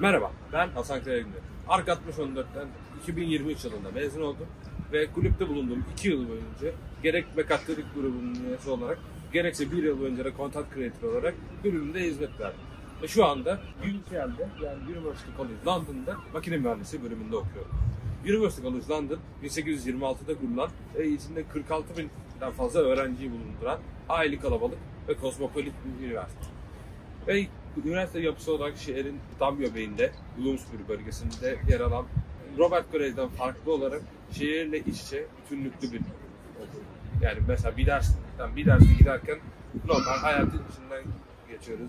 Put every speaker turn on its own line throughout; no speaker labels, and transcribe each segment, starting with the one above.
Merhaba, ben Hasan Kayagünder. Ark 6014'ten 2023 yılında mezun oldum ve kulüpte bulunduğum 2 yıl boyunca gerek mekatronik grubunun üyesi olarak gerekse 1 yıl boyunca da content creator olarak kulübümde hizmet verdim. Ve şu anda UCL'de yani University College London'da makine mühendisi bölümünde okuyorum. University College London 1826'da kurulan ve içinde 46 binden fazla öğrenciyi bulunduran aile kalabalık ve kozmopolit bir üniversite. Ve üniversite yapısı olarak şehrin tam göbeğinde, Bloomsbury bölgesinde yer alan Robert Grace'den farklı olarak şehirle iç içe bütünlüklü bir okul. Yani mesela bir dersten bir derse giderken normal hayatın içinden geçiyoruz.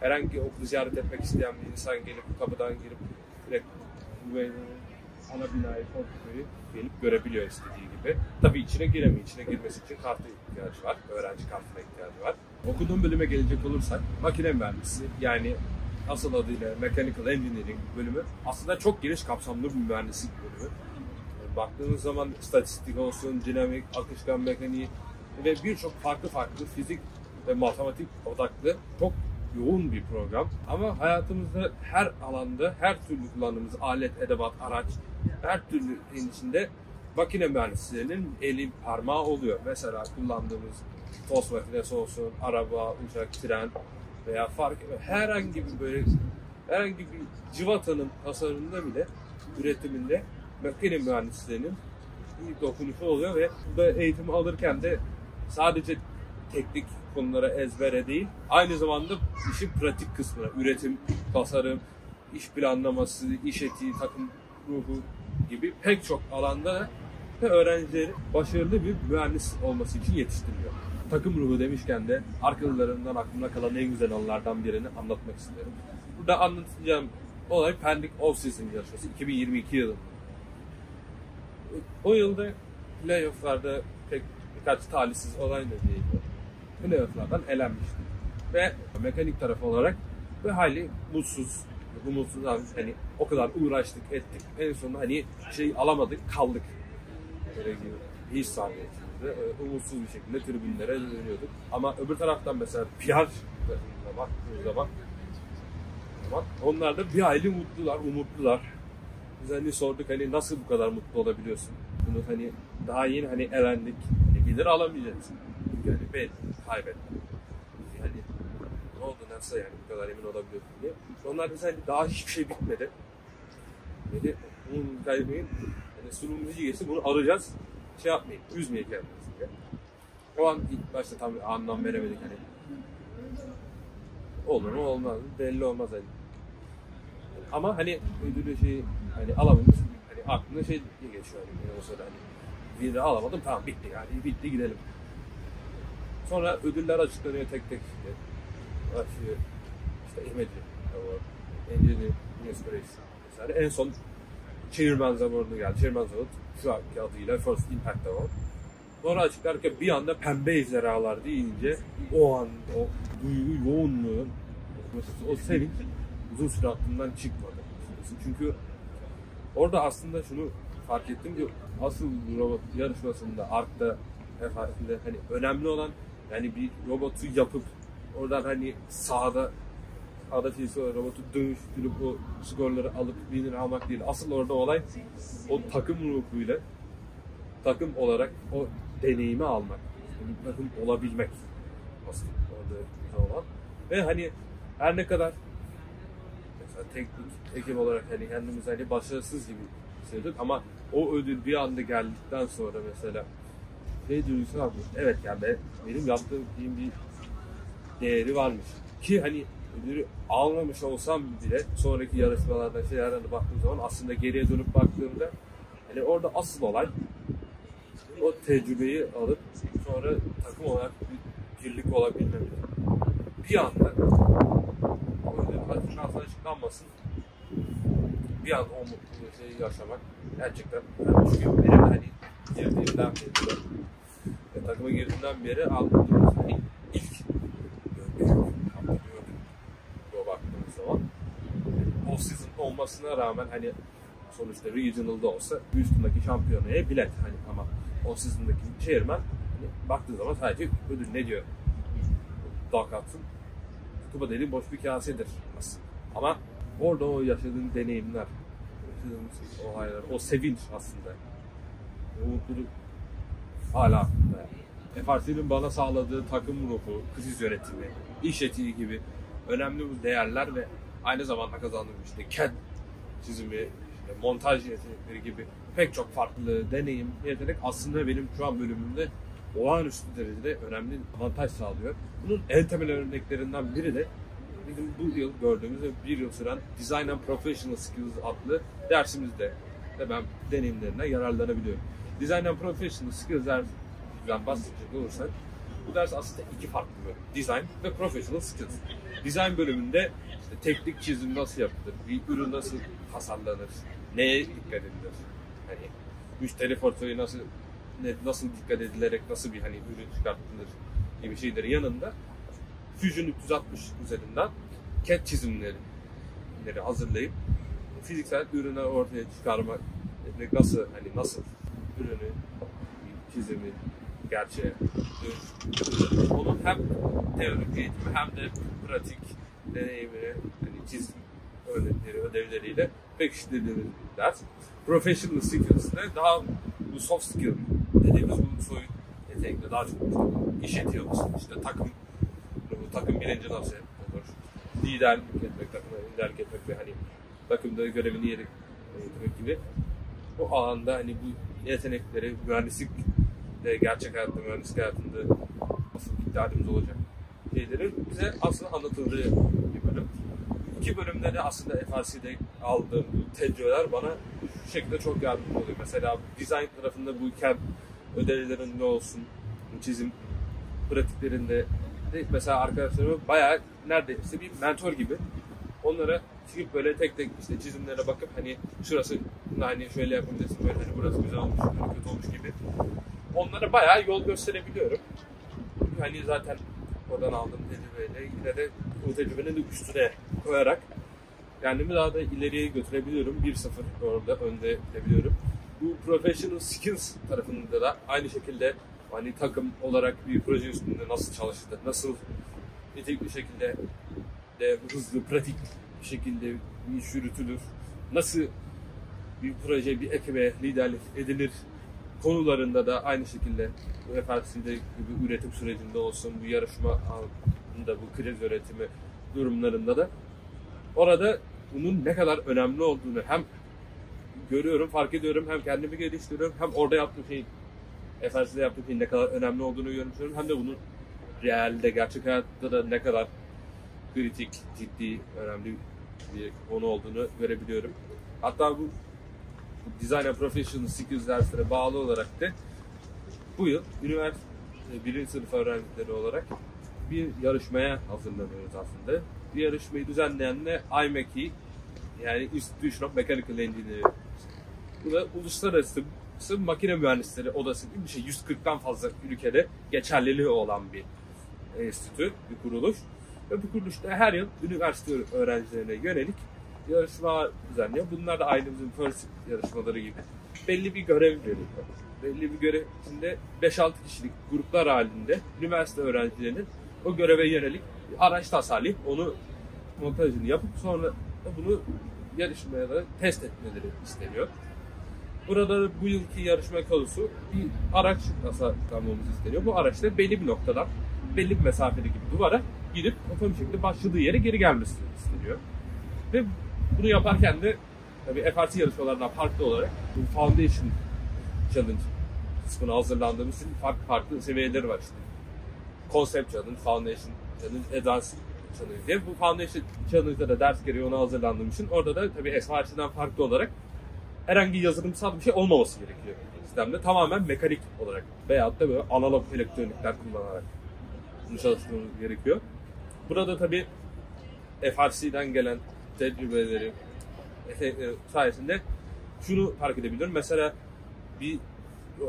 Herhangi okulu ziyaret etmek isteyen bir insan gelip kapıdan girip direkt böyle ana binayı, portföyü gelip görebiliyor istediği gibi. Tabii içine giremiyor. İçine girmesi için karta ihtiyacı var. Öğrenci kartına ihtiyacı var. Okuduğum bölüme gelecek olursak makine mühendisi yani asıl adıyla Mechanical Engineering bölümü aslında çok geniş kapsamlı bir mühendislik bölümü. Baktığınız zaman statistik olsun, dinamik, akışkan mekaniği ve birçok farklı farklı fizik ve matematik odaklı çok yoğun bir program. Ama hayatımızda her alanda, her türlü kullandığımız alet, edevat, araç, her türlü içinde makine mühendislerinin eli parmağı oluyor. Mesela kullandığımız makinesi olsun, araba, uçak, tren veya fark herhangi bir böyle herhangi bir civatanın tasarımında bile üretiminde makine mühendislerinin bir dokunuşu oluyor ve burada eğitim alırken de sadece teknik konulara ezbere değil, aynı zamanda işin pratik kısmına, üretim, tasarım, iş planlaması, iş etiği, takım ruhu gibi pek çok alanda da öğrencileri başarılı bir mühendis olması için yetiştiriliyor. Takım ruhu demişken de arkalarından aklımda kalan en güzel anılardan birini anlatmak istiyorum. Burada anlatacağım olay Pendik All Season yarışması 2022 yılında. O yılda playofflarda pek birkaç talihsiz olay nedeniyle playofflardan elenmişti. Ve mekanik tarafı olarak ve hali mutsuz, umutsuz hani o kadar uğraştık ettik en sonunda hani şey alamadık kaldık. Sahnesi şekilde umutsuz bir şekilde tribünlere dönüyorduk. Ama öbür taraftan mesela PR tarafına baktığımız zaman bak onlar da bir hayli mutlular, umutlular. Biz hani sorduk hani nasıl bu kadar mutlu olabiliyorsun? Bunu hani daha yeni hani elendik, hani gelir alamayacağız. Yani ben kaybettim. Ne oldu nasıl yani bu kadar emin olabiliyorsun diye. Onlar bize hani daha hiçbir şey bitmedi. Dedi bunun kaybıyın hani sunumcu geçti bunu arayacağız şey yapmayın, üzmeyin kendinizi diye. O an ilk başta tam anlam veremedik hani. Olur mu olmaz mı belli olmaz hani. Ama hani ödülü şey hani alamayız. Hani aklına şey geçiyor hani o sırada hani. Bir alamadım tamam bitti yani bitti gidelim. Sonra ödüller açıklanıyor tek tek işte. Başlıyor işte İhmedi Award, Engineering Inspiration vesaire. En son Chairman's Award'u geldi. Chairman's Award şu anki adıyla First Impact Award. Sonra açıklarken bir anda pembe ejderhalar deyince o an o duygu yoğunluğu, o sevinç uzun süre aklımdan çıkmadı. Çünkü orada aslında şunu fark ettim ki asıl robot yarışmasında Ark'ta efendim hani önemli olan yani bir robotu yapıp oradan hani sahada sahada fiziksel olarak robotu dönüştürüp o skorları alıp winner almak değil. Asıl orada olay o takım ruhuyla takım olarak o deneyimi almak. Bir takım olabilmek. Asıl orada olan. Ve hani her ne kadar mesela teknik ekip olarak hani kendimiz hani başarısız gibi hissediyorduk ama o ödül bir anda geldikten sonra mesela şey duygusu abi evet yani ben, benim yaptığım bir değeri varmış. Ki hani ödülü almamış olsam bile sonraki yarışmalardan şeylerden de baktığım zaman aslında geriye dönüp baktığımda hani orada asıl olay o tecrübeyi alıp sonra takım olarak bir birlik olabilmemiz. Bir anda ödül açıklansa açıklanmasın bir anda o mutlu şeyi yaşamak gerçekten yani çünkü benim hani girdiğimden beri takıma girdiğimden beri aldığım hani ilk zaman off season olmasına rağmen hani sonuçta regional'da olsa üstündeki şampiyonaya bilet hani ama off season'daki chairman hani baktığı zaman sadece ödül ne diyor Hudson kupa dediğim boş bir kasedir aslında. Ama orada o yaşadığın deneyimler, yaşadığımız olaylar, o sevinç aslında. O mutluluk hala. FRC'nin bana sağladığı takım ruhu, kriz yönetimi, iş etiği gibi önemli değerler ve aynı zamanda kazandığım işte CAD çizimi, işte montaj yetenekleri gibi pek çok farklı deneyim, yetenek aslında benim şu an bölümümde olağanüstü derecede önemli avantaj sağlıyor. Bunun en temel örneklerinden biri de bizim bu yıl gördüğümüz ve bir yıl süren Design and Professional Skills adlı dersimizde de ben deneyimlerinden yararlanabiliyorum. Design and Professional Skills dersinden bahsedecek olursak bu ders aslında iki farklı bölüm. Design ve Professional Skills. Design bölümünde işte teknik çizim nasıl yapılır, bir ürün nasıl tasarlanır, neye dikkat edilir, hani müşteri portföyü nasıl ne, nasıl dikkat edilerek nasıl bir hani ürün çıkartılır gibi şeylerin yanında Fusion 360 üzerinden CAD çizimleri hazırlayıp fiziksel ürünü ortaya çıkarmak nasıl hani nasıl ürünü çizimi dönüştürülür. Onun hem teorik eğitimi hem de pratik deneyimini hani çizim örnekleri, ödevleriyle pekiştirdiğimiz bir ders. Professional skills'de daha bu soft skill dediğimiz bu soyut yetenekle daha çok iş etiği olsun, işte takım bu takım bilinci nasıl olur, liderlik etmek, takıma liderlik etmek ve hani takımda görevini yerine getirmek gibi bu alanda hani bu yetenekleri mühendislik de gerçek hayatta mühendislik hayatında nasıl ihtiyacımız olacak şeylerin bize aslında anlatıldığı bir bölüm. İki bölümde de aslında FRC'de aldığım tecrübeler bana şu şekilde çok yardımcı oluyor. Mesela design tarafında bu CAD ödevlerinde olsun, çizim pratiklerinde de mesela arkadaşlarıma bayağı neredeyse bir mentor gibi onlara çıkıp böyle tek tek işte çizimlere bakıp hani şurası hani şöyle yapabilirsin böyle hani burası güzel olmuş, kötü olmuş gibi onlara bayağı yol gösterebiliyorum. Hani zaten oradan aldığım tecrübeyle yine de o tecrübenin de üstüne koyarak kendimi daha da ileriye götürebiliyorum. 1-0 orada önde gidebiliyorum. Bu professional skills tarafında da aynı şekilde hani takım olarak bir proje üstünde nasıl çalışılır, nasıl nitelikli şekilde de hızlı, pratik bir şekilde bir iş yürütülür, nasıl bir proje, bir ekibe liderlik edilir konularında da aynı şekilde bu FLC'de gibi üretim sürecinde olsun, bu yarışma anında, bu kriz yönetimi durumlarında da orada bunun ne kadar önemli olduğunu hem görüyorum, fark ediyorum, hem kendimi geliştiriyorum, hem orada yaptığım şeyin FLC'de yaptığım şeyin ne kadar önemli olduğunu görüyorum, hem de bunun realde, gerçek hayatta da ne kadar kritik, ciddi, önemli bir konu olduğunu görebiliyorum. Hatta bu Design and Professional Skills derslere bağlı olarak da bu yıl üniversite birinci sınıf öğrencileri olarak bir yarışmaya hazırlanıyoruz aslında. Bir yarışmayı düzenleyen de IMECI yani Institution of Mechanical Engineering. Bu da uluslararası makine mühendisleri odası gibi bir şey. 140'tan fazla ülkede geçerliliği olan bir enstitü, bir kuruluş. Ve bu kuruluşta her yıl üniversite öğrencilerine yönelik yarışma düzenliyor. Bunlar da bizim first yarışmaları gibi. Belli bir görev veriliyor. Belli bir görev içinde 5-6 kişilik gruplar halinde üniversite öğrencilerinin o göreve yönelik araç tasarlayıp onu montajını yapıp sonra bunu yarışmaya da test etmeleri isteniyor. Burada bu yılki yarışma konusu bir araç tasarlamamız isteniyor. Bu araçta belli bir noktadan, belli bir mesafeli gibi duvara gidip otomatik şekilde başladığı yere geri gelmesi isteniyor. Ve bunu yaparken de tabii FRC yarışmalarından farklı olarak bu Foundation Challenge kısmına hazırlandığımız için farklı farklı seviyeleri var işte. Concept Challenge, Foundation Challenge, Advanced Challenge diye. Bu Foundation Challenge'da da ders gereği ona hazırlandığım için orada da tabii FRC'den farklı olarak herhangi yazılımsal bir şey olmaması gerekiyor sistemde. Tamamen mekanik olarak veyahut da böyle analog elektronikler kullanarak bunu çalıştırmamız gerekiyor. Burada tabii FRC'den gelen tecrübeleri sayesinde şunu fark edebiliyorum. Mesela bir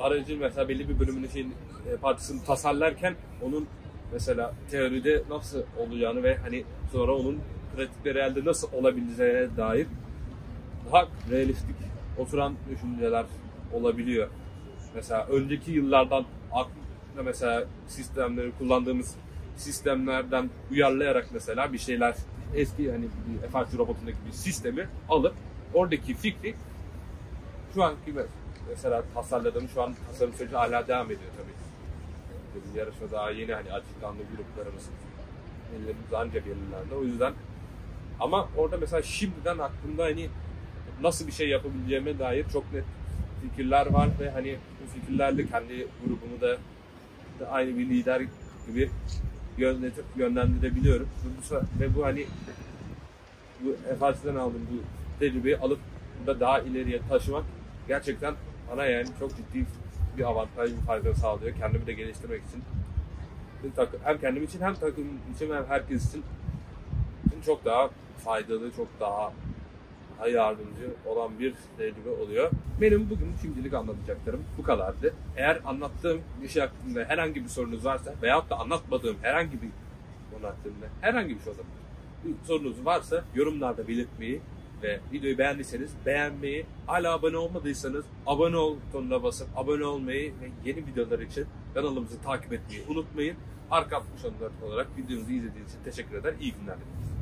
aracın mesela belli bir bölümünün şeyin partisini tasarlarken onun mesela teoride nasıl olacağını ve hani sonra onun pratikleri elde nasıl olabileceğine dair daha realistik oturan düşünceler olabiliyor. Mesela önceki yıllardan aklımda mesela sistemleri kullandığımız sistemlerden uyarlayarak mesela bir şeyler eski hani FRC robotundaki bir sistemi alıp oradaki fikri şu anki me- mesela tasarladığım şu an tasarım süreci hala devam ediyor tabii. Dedim yarışma daha yeni hani açıklandı gruplarımız. Ellerimiz anca belirlendi. O yüzden ama orada mesela şimdiden aklımda hani nasıl bir şey yapabileceğime dair çok net fikirler var ve hani bu fikirlerle kendi grubumu da, da aynı bir lider gibi yönetip yönlendirebiliyorum. Ve bu, ve bu hani bu FRC'den aldığım bu tecrübeyi alıp da daha ileriye taşımak gerçekten bana yani çok ciddi bir avantaj, bir fayda sağlıyor. Kendimi de geliştirmek için. Hem kendim için hem takım için hem herkes için çok daha faydalı, çok daha yardımcı olan bir tecrübe oluyor. Benim bugün şimdilik anlatacaklarım bu kadardı. Eğer anlattığım bir şey hakkında herhangi bir sorunuz varsa veyahut da anlatmadığım herhangi bir konu hakkında herhangi bir şey olabilir. Bir sorunuz varsa yorumlarda belirtmeyi ve videoyu beğendiyseniz beğenmeyi, hala abone olmadıysanız abone ol butonuna basıp abone olmayı ve yeni videolar için kanalımızı takip etmeyi unutmayın. Arka 64 olarak videomuzu izlediğiniz için teşekkür eder. İyi günler dileriz.